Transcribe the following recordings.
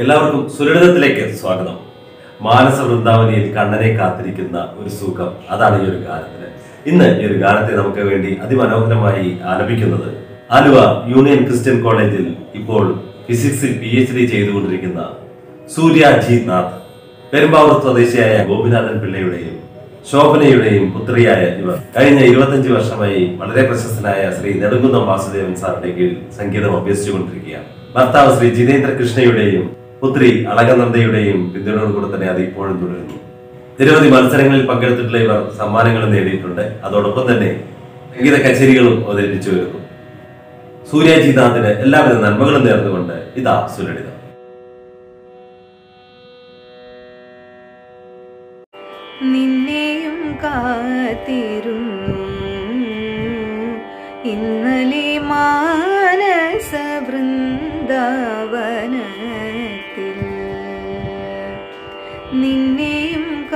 എല്ലാവർക്കും സുരളിതത്തിലേക്ക് സ്വാഗതം. മാനസ വൃന്ദാവനിയിൽ കണ്ണനെ കാത്തിരിക്കുന്ന ഒരു സുഖം. അതാണ് ഈ ഒരു ഗാനത്തിന്. ഇന്ന് ഈ ഒരു ഗാനത്തെ നമുക്ക് വേണ്ടി അതിമനോഹരമായി ആലപിക്കുന്നത് ആലുവ യൂണിയൻ ക്രിസ്ത്യൻ കോളേജിൽ ഇപ്പോൾ ഫിസിക്സിൽ പി എച്ച് ഡി ചെയ്തുകൊണ്ടിരിക്കുന്ന സൂര്യ ജി നാഥ് പെരുമ്പാവൂർ സ്വദേശിയായ ഗോപിനാഥൻ പിള്ളയുടെയും ശോഭനയുടെയും പുത്രിയായ ഇവർ. കഴിഞ്ഞ ഇരുപത്തഞ്ച് വർഷമായി വളരെ പ്രശസ്തനായ ശ്രീ നെടുങ്കുന്നം വാസുദേവൻ സാറിന്റെ കീഴിൽ സംഗീതം അഭ്യസിച്ചുകൊണ്ടിരിക്കുകയാണ്. ഭർത്താവ് ശ്രീ ജിതേന്ദ്ര കൃഷ്ണയുടെയും പുത്രി അളകനന്ദയുടെയും പിന്തുണയോടുകൂടെ തന്നെ അത് ഇപ്പോഴും തുടരുന്നു. നിരവധി മത്സരങ്ങളിൽ പങ്കെടുത്തിട്ടുള്ള ഇവർ സമ്മാനങ്ങൾ നേടിയിട്ടുണ്ട്. അതോടൊപ്പം തന്നെ സംഗീത കച്ചേരികളും അവതരിപ്പിച്ചു വരുന്നു സൂര്യജിനാഥിന് എല്ലാവിധ നന്മകളും നേർന്നുകൊണ്ട് ഇതാ സുലളിതം. നിന്നെയും കാത്തിരുന്നു. ഇന്നലെ മാനസ വൃന്ദാവനത്തിൽ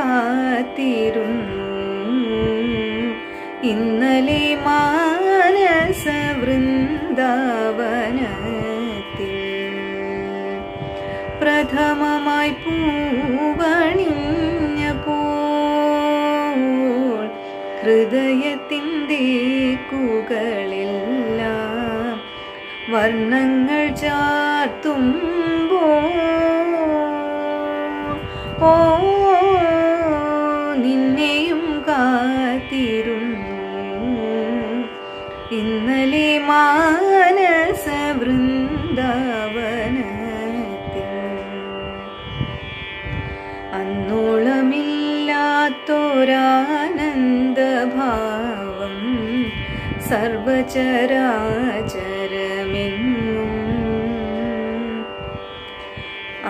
കാത്തിരുന്നു. ഇന്നലെ മാനസ വൃന്ദാവനത്തിൽ പ്രഥമമായി പൂവണിഞ്ഞപ്പോൾ ഹൃദയത്തിന്റെ കുകളിലെല്ലാം വർണങ്ങൾ ചാർത്തുമ്പോൾ ഓ നിന്നെയും കാത്തിരുന്നു. ഇന്നലെ മാനസ വൃന്ദാവനത്തിൽ അന്നോളമില്ലാത്തൊരാനന്ദഭാവം സർവചരാചരമെങ്ങും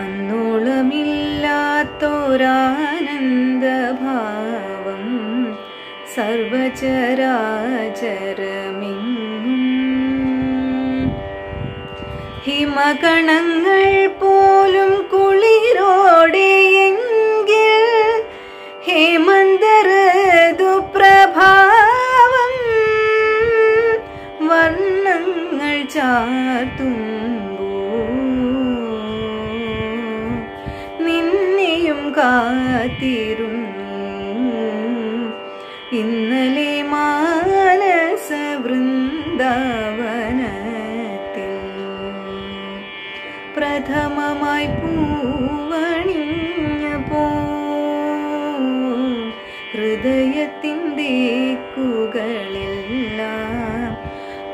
അന്നോളമില്ലാത്തൊരാനന്ദഭാവം ഹിമകണങ്ങൾ പോലും കുളിരോടെ എങ്കിൽ ഹേമന്തരതു പ്രഭാവം വർണങ്ങൾ ചാർത്തുമ്പോ നിന്നെയും കാത്തിരുന്നു. ഇന്നലെ മാലസവൃന്ദാവനത്തിൽ വൃന്ദാവനത്തിൽ പ്രഥമമായി പൂവണിഞ്ഞപ്പോ ഹൃദയത്തിന്റെ കുകളെല്ലാം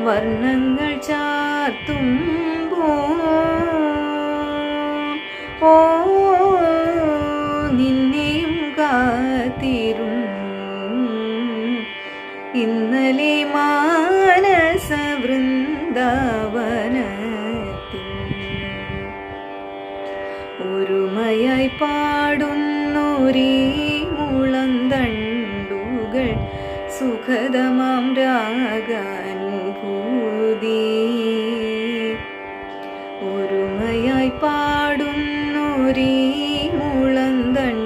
വർണങ്ങൾ ചാർത്തുമ്പോ ഇന്നലെ മാനസ വൃന്ദാവനത്തിൽ ഒരുമയായി പാടുന്നൊരീ മുളന്തണ്ടുകൾ സുഖതമാം രാഗാനുഭൂതി. ഒരുമയായി പാടുന്നൊരീ മുളന്തണ്ടുകൾ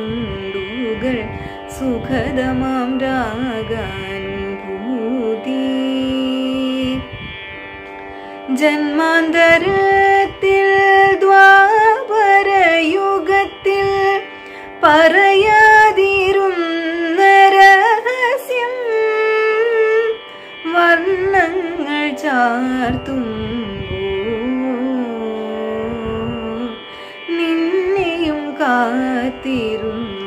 സുഖതമാം രാഗാനുഭൂതി ജന്മാന്തരത്തിൽ ദ്വാപരയുഗത്തിൽ പറയാതിരുന്ന രഹസ്യം വർണങ്ങൾ ചാർത്തും നിന്നെയും കാത്തിരുന്നു.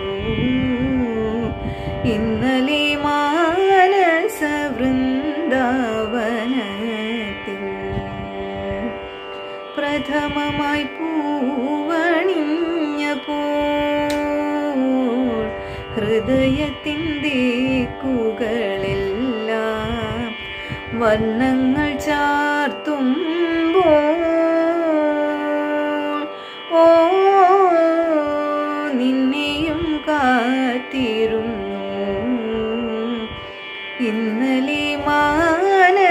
പ്രഥമമായി പൂവണിഞ്ഞ പൂവണിഞ്ഞപ്പോൾ ഹൃദയത്തിന്റെ തേക്കുകളെല്ലാം വർണങ്ങൾ ചാർത്തുമ്പോൾ ഓ നിന്നെയും കാത്തിരുന്നു. ഇന്നലെ മാനസവൃന്ദ